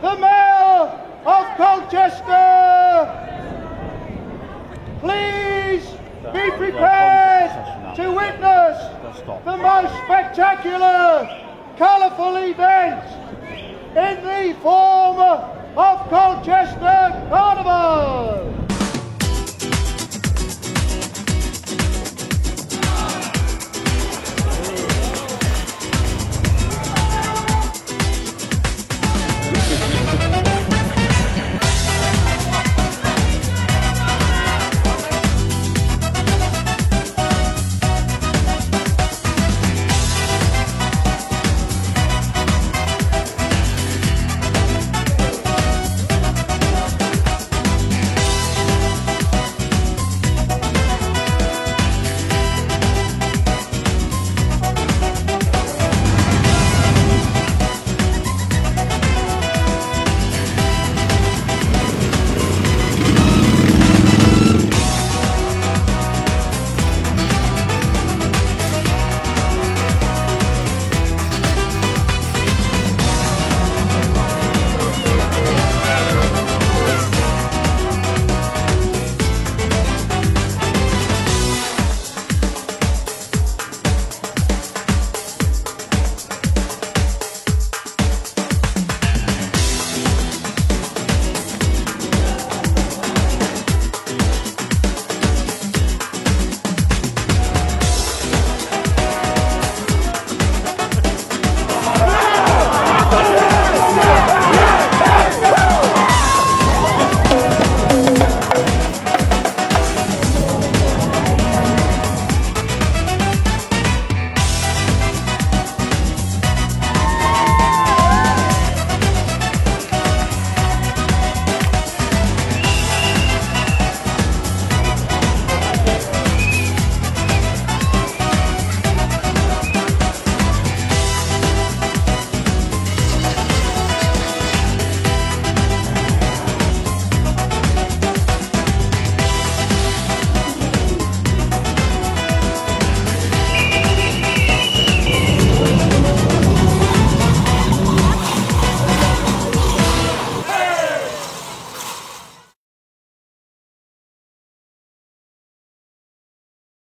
the Mayor of Colchester. Please be prepared to witness the most spectacular, colourful event in the form of Colchester Carnival.